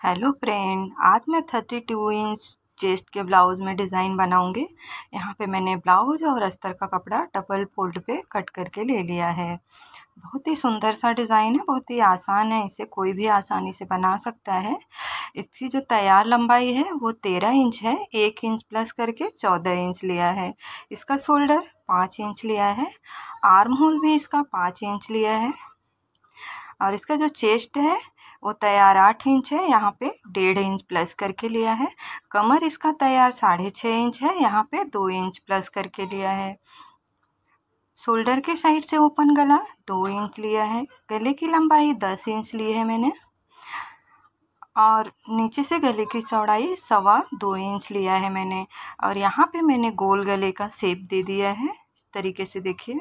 Hello friend, आज मैं thirty two inch chest के ब्लाउज़ में डिज़ाइन बनाऊँगी। यहाँ पे मैंने ब्लाउज और अस्तर का कपड़ा डबल फोल्ड पे कट करके ले लिया है। बहुत ही सुंदर सा डिज़ाइन है, बहुत ही आसान है, इसे कोई भी आसानी से बना सकता है। इसकी जो तैयार लंबाई है, वो तेरह इंच है, एक इंच प्लस करके चौदह इंच लिया है। इसका शोल्डर पाँच इंच लिया है आर्म होल भी इसका पाँच इंच लिया है। और इसका जो चेस्ट है वो तैयार आठ इंच है, यहाँ पे डेढ़ इंच प्लस करके लिया है। कमर इसका तैयार साढ़े छः इंच है, यहाँ पे दो इंच प्लस करके लिया है। शोल्डर के साइड से ओपन गला, दो इंच लिया है। गले की लंबाई दस इंच ली है मैंने। और नीचे से गले की चौड़ाई सवा दो इंच लिया है मैंने। और यहाँ पे मैंने गोल गले का शेप दे दिया है। इस तरीके से देखिए।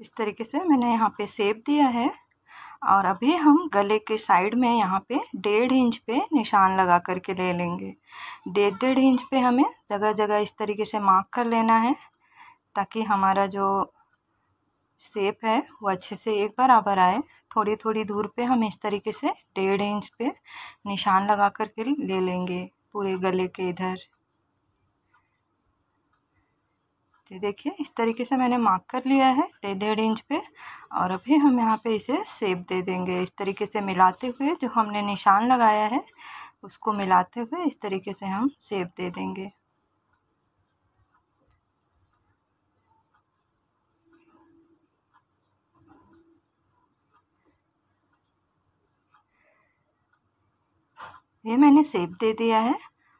इस तरीके से मैंने यहाँ पे सेप दिया है। और अभी हम गले के साइड में यहाँ पे डेढ़ इंच पे निशान लगा करके ले लेंगे। डेढ़ डेढ़ इंच पे हमें जगह जगह इस तरीके से मार्क कर लेना है, ताकि हमारा जो सेप है वो अच्छे से एक बराबर आए। थोड़ी थोड़ी दूर पे हम इस तरीके से डेढ़ इंच पे निशान लगा करके ले लेंगे पूरे गले के इधर। तो देखिए, इस तरीके से मैंने मार्क कर लिया है डेढ़ इंच पे, और अभी हम यहाँ पे इसे सेप दे देंगे। इस तरीके से मिलाते हुए जो हमने निशान लगाया है, उसको मिलाते हुए इस तरीके से हम सेप दे देंगे। ये मैंने सेप दे दिया है।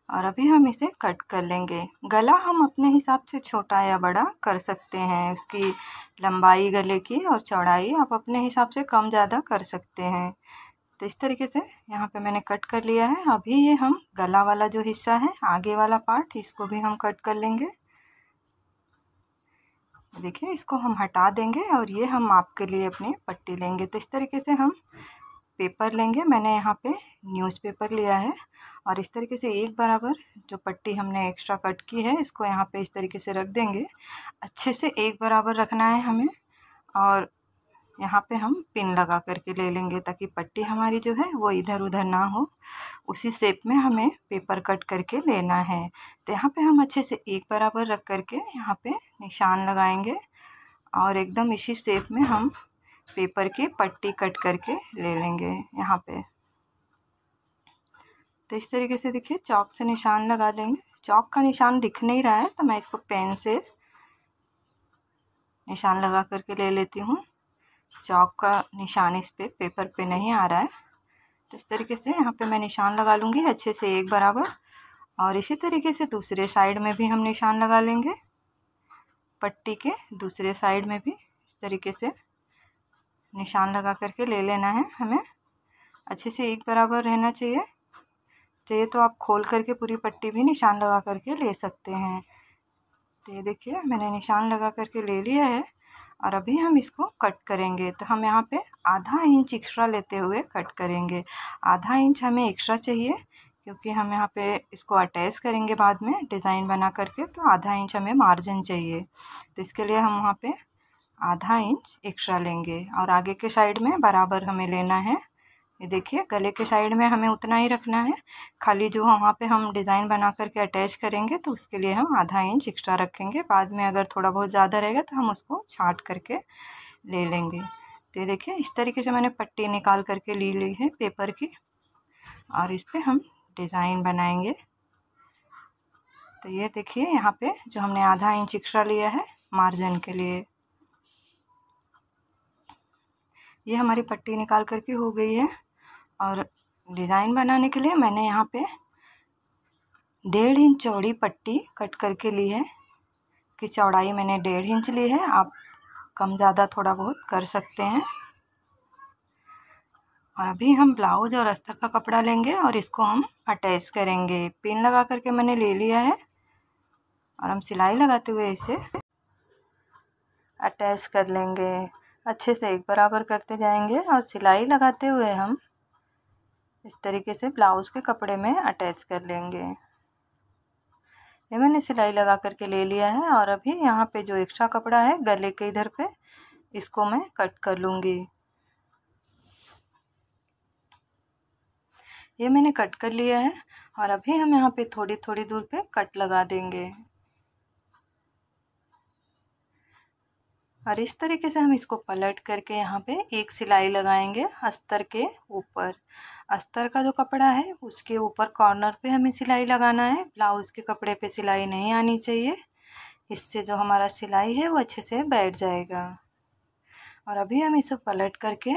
और अभी हम इसे कट कर लेंगे। गला हम अपने हिसाब से छोटा या बड़ा कर सकते हैं। उसकी लंबाई गले की और चौड़ाई आप अपने हिसाब से कम ज़्यादा कर सकते हैं। तो इस तरीके से यहाँ पे मैंने कट कर लिया है। अभी ये हम गला वाला जो हिस्सा है, आगे वाला पार्ट इसको भी हम कट कर लेंगे। देखिए, इसको हम हटा देंगे और ये हम आपके लिए अपनी पट्टी लेंगे। तो इस तरीके से हम पेपर लेंगे। मैंने यहाँ पे न्यूज़पेपर लिया है और इस तरीके से एक बराबर जो पट्टी हमने एक्स्ट्रा कट की है, इसको यहाँ पे इस तरीके से रख देंगे। अच्छे से एक बराबर रखना है हमें और यहाँ पे हम पिन लगा करके ले लेंगे ताकि पट्टी हमारी जो है वो इधर उधर ना हो। उसी शेप में हमें पेपर कट करके लेना है। तो यहाँ पे हम अच्छे से एक बराबर रख करके यहाँ पे निशान लगाएँगे और एकदम इसी शेप में हम पेपर की पट्टी कट करके ले लेंगे यहाँ पे। तो इस तरीके से देखिए, चौक से निशान लगा देंगे। चौक का निशान दिख नहीं रहा है तो मैं इसको पेन से निशान लगा करके ले लेती हूँ। चौक का निशान इस पे पेपर पे नहीं आ रहा है। तो इस तरीके से यहाँ पे मैं निशान लगा लूँगी अच्छे से एक बराबर। और इसी तरीके से दूसरे साइड में भी हम निशान लगा लेंगे। पट्टी के दूसरे साइड में भी इस तरीके से। निशान लगा करके ले लेना है हमें। अच्छे से एक बराबर रहना चाहिए। चाहिए तो आप खोल करके पूरी पट्टी भी निशान लगा करके ले सकते हैं। तो ये देखिए, मैंने निशान लगा करके ले लिया है और अभी हम इसको कट करेंगे। तो हम यहाँ पे आधा इंच एक्स्ट्रा लेते हुए कट करेंगे। आधा इंच हमें एक्स्ट्रा चाहिए क्योंकि हम यहाँ पे इसको अटैच करेंगे बाद में, डिज़ाइन बना करके तो आधा इंच हमें मार्जिन चाहिए। तो इसके लिए हम वहाँ पे आधा इंच एक्स्ट्रा लेंगे। और आगे के साइड में बराबर हमें लेना है। ये देखिए, गले के साइड में हमें उतना ही रखना है। खाली जो वहाँ पे हम डिज़ाइन बना करके अटैच करेंगे तो उसके लिए हम आधा इंच एक्स्ट्रा रखेंगे। बाद में अगर थोड़ा बहुत ज़्यादा रहेगा तो हम उसको छाट करके ले लेंगे। तो ये देखिए, इस तरीके से मैंने पट्टी निकाल करके ली ली है पेपर की। और इस पर हम डिज़ाइन बनाएँगे। तो ये देखिए, यहाँ पे जो हमने आधा इंच एक्स्ट्रा लिया है, मार्जिन के लिए। ये हमारी पट्टी निकाल करके हो गई है। और डिज़ाइन बनाने के लिए मैंने यहाँ पे डेढ़ इंच चौड़ी पट्टी कट करके ली है। इसकी चौड़ाई मैंने डेढ़ इंच ली है। आप कम ज़्यादा थोड़ा बहुत कर सकते हैं। और अभी हम ब्लाउज और अस्तर का कपड़ा लेंगे और इसको हम अटैच करेंगे। पिन लगा करके मैंने ले लिया है। और हम सिलाई लगाते हुए इसे अटैच कर लेंगे। अच्छे से एक बराबर करते जाएँगे और सिलाई लगाते हुए हम इस तरीके से ब्लाउज़ के कपड़े में अटैच कर लेंगे। ये मैंने सिलाई लगा करके ले लिया है और अभी यहाँ पे जो एक्स्ट्रा कपड़ा है गले के इधर पे, इसको मैं कट कर लूँगी। ये मैंने कट कर लिया है और अभी हम यहाँ पे थोड़ी थोड़ी दूर पे कट लगा देंगे। और इस तरीके से हम इसको पलट करके यहाँ पे एक सिलाई लगाएँगे अस्तर के ऊपर। अस्तर का जो कपड़ा है, उसके ऊपर कॉर्नर पे हमें सिलाई लगाना है। ब्लाउज़ के कपड़े पे सिलाई नहीं आनी चाहिए। इससे जो हमारा सिलाई है, वो अच्छे से बैठ जाएगा। और अभी हम इसे पलट करके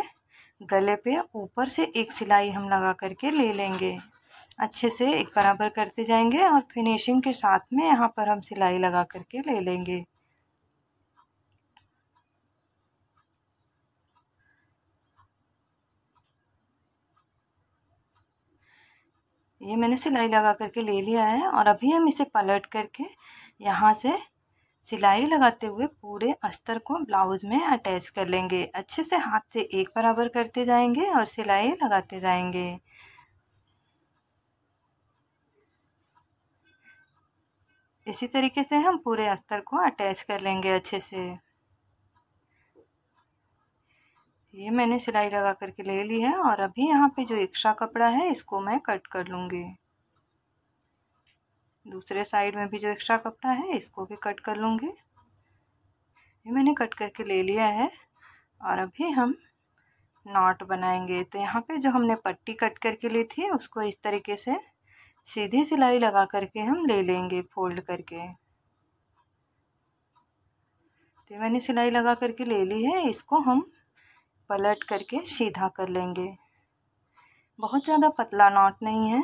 गले पे ऊपर से एक सिलाई हम लगा करके ले लेंगे। अच्छे से एक बराबर करते जाएँगे और फिनिशिंग के साथ में यहाँ पर हम सिलाई लगा करके ले लेंगे। ये मैंने सिलाई लगा करके ले लिया है और अभी हम इसे पलट करके यहाँ से सिलाई लगाते हुए पूरे अस्तर को ब्लाउज में अटैच कर लेंगे। अच्छे से हाथ से एक बराबर करते जाएँगे और सिलाई लगाते जाएँगे। इसी तरीके से हम पूरे अस्तर को अटैच कर लेंगे अच्छे से। ये मैंने सिलाई लगा करके ले ली है और अभी यहाँ पे जो एक्स्ट्रा कपड़ा है, इसको मैं कट कर लूँगी। दूसरे साइड में भी जो एक्स्ट्रा कपड़ा है, इसको भी कट कर लूँगी। ये मैंने कट करके ले लिया है और अभी हम नॉट बनाएँगे। तो यहाँ पे जो हमने पट्टी कट करके ली थी, उसको इस तरीके से सीधी सिलाई लगा करके हम ले लेंगे, फोल्ड करके। तो मैंने सिलाई लगा करके ले ली है, इसको हम पलट करके सीधा कर लेंगे। बहुत ज़्यादा पतला नॉट नहीं है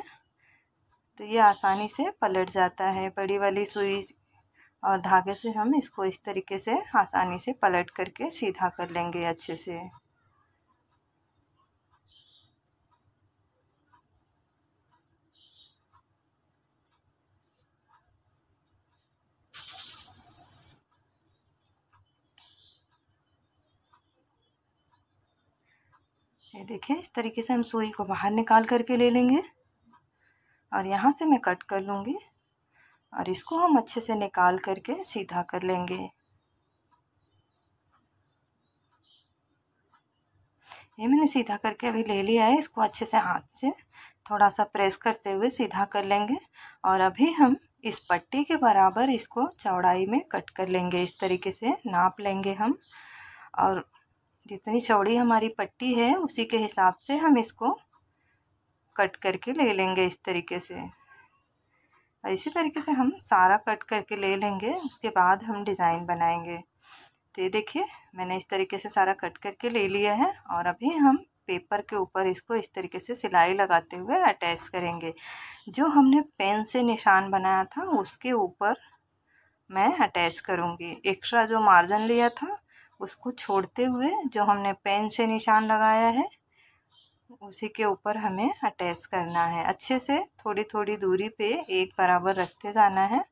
तो ये आसानी से पलट जाता है। बड़ी वाली सुई और धागे से हम इसको इस तरीके से आसानी से पलट करके सीधा कर लेंगे अच्छे से। ये देखिए इस तरीके से हम सुई को बाहर निकाल करके ले लेंगे। और यहाँ से मैं कट कर लूँगी। और इसको हम अच्छे से निकाल करके सीधा कर लेंगे। ये मैंने सीधा करके अभी ले लिया है, इसको अच्छे से हाथ से थोड़ा सा प्रेस करते हुए सीधा कर लेंगे। और अभी हम इस पट्टी के बराबर इसको चौड़ाई में कट कर लेंगे, इस तरीके से नाप लेंगे हम। और जितनी चौड़ी हमारी पट्टी है, उसी के हिसाब से हम इसको कट करके ले लेंगे इस तरीके से। इसी तरीके से हम सारा कट करके ले लेंगे, उसके बाद हम डिज़ाइन बनाएँगे। तो देखिए, मैंने इस तरीके से सारा कट करके ले लिया है और अभी हम पेपर के ऊपर इसको इस तरीके से सिलाई लगाते हुए अटैच करेंगे। जो हमने पेन से निशान बनाया था, उसके ऊपर मैं अटैच करूँगी। एक्स्ट्रा जो मार्जिन लिया था उसको छोड़ते हुए जो हमने पेन से निशान लगाया है, उसी के ऊपर हमें अटैच करना है। अच्छे से थोड़ी थोड़ी दूरी पे एक बराबर रखते जाना है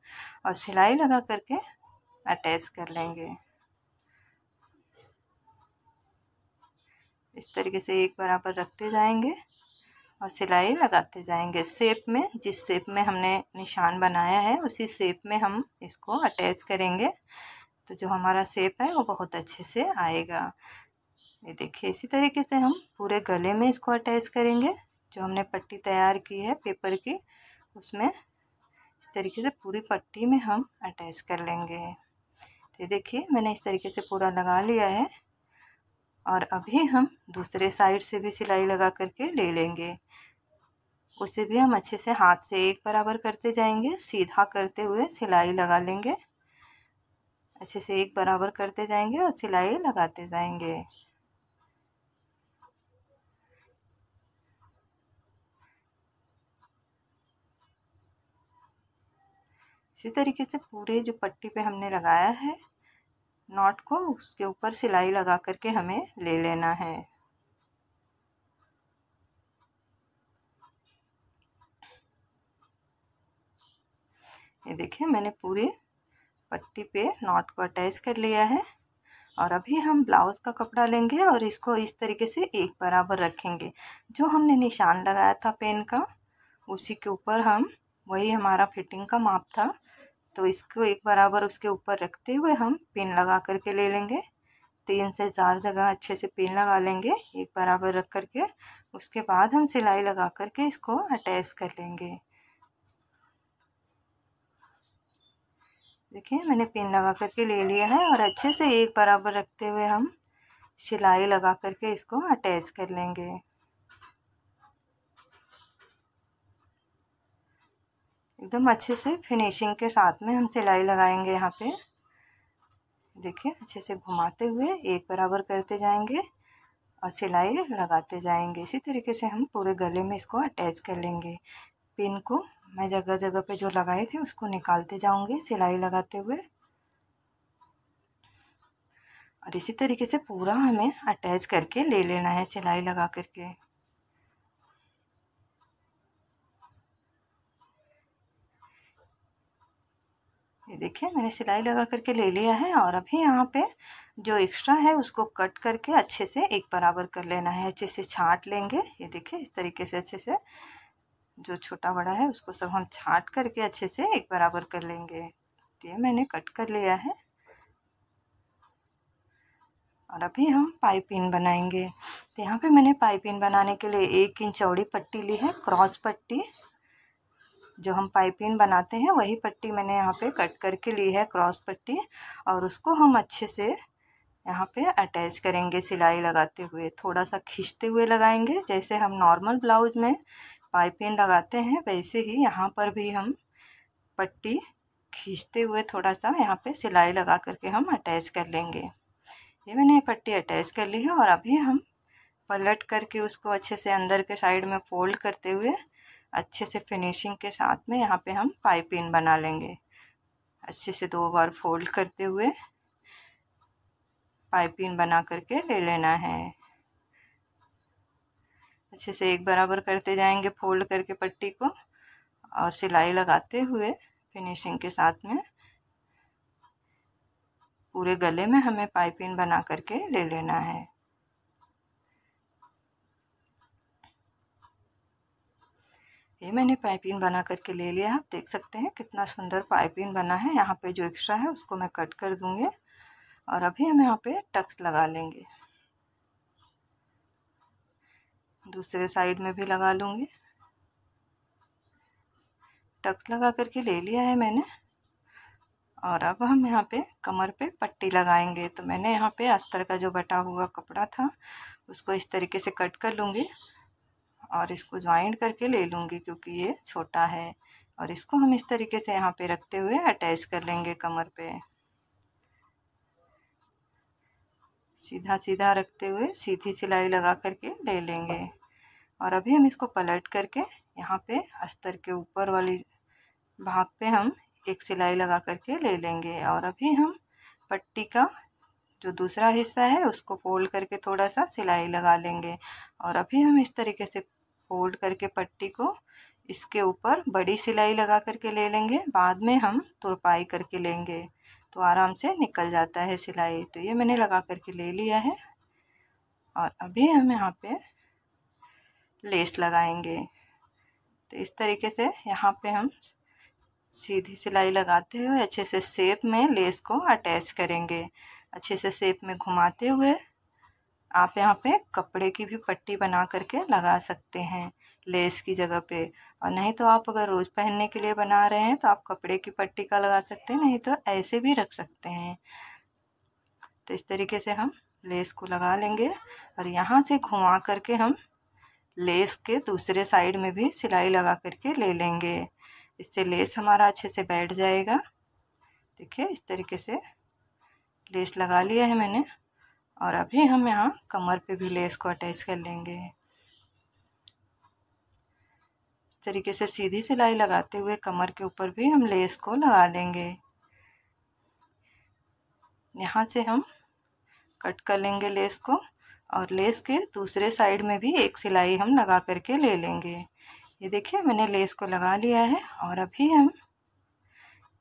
और सिलाई लगा करके अटैच कर लेंगे। इस तरीके से एक बराबर रखते जाएँगे और सिलाई लगाते जाएँगे। सेप में, जिस सेप में हमने निशान बनाया है, उसी सेप में हम इसको अटैच करेंगे। तो जो हमारा सेप है वो बहुत अच्छे से आएगा। ये देखिए, इसी तरीके से हम पूरे गले में इसको अटैच करेंगे। जो हमने पट्टी तैयार की है पेपर की, उसमें इस तरीके से पूरी पट्टी में हम अटैच कर लेंगे। तो देखिए, मैंने इस तरीके से पूरा लगा लिया है और अभी हम दूसरे साइड से भी सिलाई लगा करके ले लेंगे। उसे भी हम अच्छे से हाथ से एक बराबर करते जाएँगे, सीधा करते हुए सिलाई लगा लेंगे। अच्छे से एक बराबर करते जाएँगे और सिलाई लगाते जाएँगे। इसी तरीके से पूरे जो पट्टी पे हमने लगाया है, नॉट को उसके ऊपर सिलाई लगा करके हमें ले लेना है। ये देखिए, मैंने पूरे पट्टी पे नॉट को अटैच कर लिया है और अभी हम ब्लाउज़ का कपड़ा लेंगे और इसको इस तरीके से एक बराबर रखेंगे। जो हमने निशान लगाया था पेन का, उसी के ऊपर हम, वही हमारा फिटिंग का माप था तो इसको एक बराबर उसके ऊपर रखते हुए हम पिन लगा करके ले लेंगे। तीन से चार जगह अच्छे से पिन लगा लेंगे, एक बराबर रख करके। उसके बाद हम सिलाई लगा करके इसको अटैच कर लेंगे। देखिए, मैंने पिन लगा करके ले लिया है और अच्छे से एक बराबर रखते हुए हम सिलाई लगा करके इसको अटैच कर लेंगे। एकदम अच्छे से फिनिशिंग के साथ में हम सिलाई लगाएँगे यहाँ पे। देखिए, अच्छे से घुमाते हुए एक बराबर करते जाएँगे और सिलाई लगाते जाएँगे। इसी तरीके से हम पूरे गले में इसको अटैच कर लेंगे। पिन को मैं जगह जगह पे जो लगाए थे, उसको निकालते जाऊँगी सिलाई लगाते हुए। और इसी तरीके से पूरा हमें अटैच करके ले लेना है सिलाई लगा करके। ये देखिए, मैंने सिलाई लगा करके ले लिया है और अभी यहाँ पे जो एक्स्ट्रा है, उसको कट करके अच्छे से एक बराबर कर लेना है, अच्छे से छाट लेंगे। ये देखिए, इस तरीके से अच्छे से जो छोटा बड़ा है, उसको सब हम छाट करके अच्छे से एक बराबर कर लेंगे। तो ये मैंने कट कर लिया है। और अभी हम पाइपिंग बनाएँगे। तो यहाँ पे मैंने पाइपिंग बनाने के लिए एक इंच चौड़ी पट्टी ली है, क्रॉस पट्टी। जो हम पाइपिंग बनाते हैं, वही पट्टी मैंने यहाँ पे कट करके ली है, क्रॉस पट्टी। और उसको हम अच्छे से यहाँ पे अटैच करेंगे सिलाई लगाते हुए। थोड़ा सा खींचते हुए लगाएँगे, जैसे हम नॉर्मल ब्लाउज में पाइपिंग लगाते हैं, वैसे ही यहाँ पर भी हम पट्टी खींचते हुए थोड़ा सा यहाँ पे सिलाई लगा करके हम अटैच कर लेंगे। ये मैंने पट्टी अटैच कर ली है और अभी हम पलट करके उसको अच्छे से अंदर के साइड में फोल्ड करते हुए अच्छे से फिनिशिंग के साथ में यहाँ पे हम पाइपिंग बना लेंगे। अच्छे से दो बार फोल्ड करते हुए पाइपिंग बना करके ले लेना है। अच्छे से एक बराबर करते जाएँगे फोल्ड करके पट्टी को और सिलाई लगाते हुए फिनिशिंग के साथ में। पूरे गले में हमें पाइपिंग बना करके ले लेना है। ये मैंने पाइपिंग बना करके ले लिया। आप देख सकते हैं कितना सुंदर पाइपिंग बना है। यहाँ पे जो एक्स्ट्रा है उसको मैं कट कर दूँगी और अभी हम यहाँ पे टक्स लगा लेंगे। दूसरे साइड में भी लगा लूँगी। टक्स लगा करके ले लिया है मैंने। और अब हम यहाँ पे कमर पे पट्टी लगाएँगे। तो मैंने यहाँ पे अस्तर का जो बटा हुआ कपड़ा था, उसको इस तरीके से कट कर लूँगी और इसको ज्वाइंट करके ले लूँगी क्योंकि ये छोटा है। और इसको हम इस तरीके से यहाँ पे रखते हुए अटैच कर लेंगे कमर पे। सीधा सीधा रखते हुए सीधी सिलाई लगा करके ले लेंगे। और अभी हम इसको पलट करके यहाँ पे अस्तर के ऊपर वाली भाग पे हम एक सिलाई लगा करके ले लेंगे। और अभी हम पट्टी का जो दूसरा हिस्सा है, उसको फोल्ड करके थोड़ा सा सिलाई लगा लेंगे। और अभी हम इस तरीके से फोल्ड करके पट्टी को इसके ऊपर बड़ी सिलाई लगा करके ले लेंगे। बाद में हम तुरपाई करके लेंगे। तो आराम से निकल जाता है सिलाई। तो ये मैंने लगा करके ले लिया है। और अभी हम यहाँ पे लेस लगाएँगे। तो इस तरीके से यहाँ पे हम सीधी सिलाई लगाते हुए अच्छे से सेप में लेस को अटैच करेंगे। अच्छे से सेप में घुमाते हुए आप यहाँ पे कपड़े की भी पट्टी बना करके लगा सकते हैं, लेस की जगह पे। और नहीं तो आप अगर रोज़ पहनने के लिए बना रहे हैं तो आप कपड़े की पट्टी का लगा सकते हैं, नहीं तो ऐसे भी रख सकते हैं। तो इस तरीके से हम लेस को लगा लेंगे और यहाँ से घुमा करके हम लेस के दूसरे साइड में भी सिलाई लगा करके ले लेंगे। इससे लेस हमारा अच्छे से बैठ जाएगा। देखिए, इस तरीके से लेस लगा लिया है मैंने। और अभी हम यहाँ कमर पे भी लेस को अटैच कर लेंगे। इस तरीके से सीधी सिलाई लगाते हुए कमर के ऊपर भी हम लेस को लगा लेंगे। यहाँ से हम कट कर लेंगे लेस को और लेस के दूसरे साइड में भी एक सिलाई हम लगा करके ले लेंगे। ये देखिए, मैंने लेस को लगा लिया है और अभी हम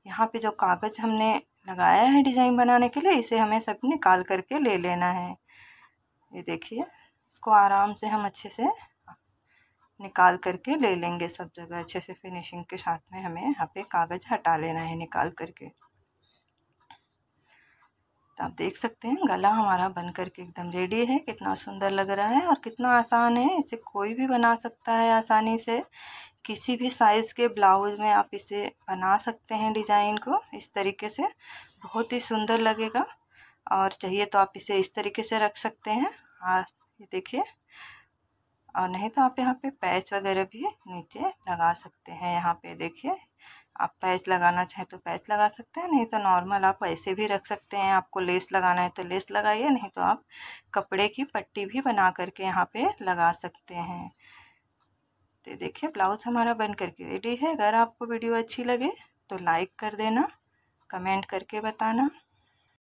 यहाँ पे जो कागज़ हमने लगाया है डिज़ाइन बनाने के लिए, इसे हमें सब निकाल करके ले लेना है। ये देखिए, इसको आराम से हम अच्छे से निकाल करके ले लेंगे सब जगह, अच्छे से फिनिशिंग के साथ में हमें यहाँ पे कागज़ हटा लेना है निकाल करके। तो आप देख सकते हैं, गला हमारा बन करके एकदम रेडी है, कितना सुंदर लग रहा है और कितना आसान है, इसे कोई भी बना सकता है आसानी से। किसी भी साइज़ के ब्लाउज में आप इसे बना सकते हैं डिज़ाइन को, इस तरीके से। बहुत ही सुंदर लगेगा और चाहिए तो आप इसे इस तरीके से रख सकते हैं। और ये देखिए। और नहीं तो आप यहाँ पे पैच वगैरह भी नीचे लगा सकते हैं, यहाँ पे देखिए। आप पैच लगाना चाहें तो पैच लगा सकते हैं, नहीं तो नॉर्मल आप ऐसे भी रख सकते हैं, आपको लेस लगाना है तो लेस लगाइए, नहीं तो आप कपड़े की पट्टी भी बना करके यहाँ पे लगा सकते हैं। तो देखिए, ब्लाउज हमारा बन करके रेडी है। अगर आपको वीडियो अच्छी लगे तो लाइक कर देना, कमेंट करके बताना।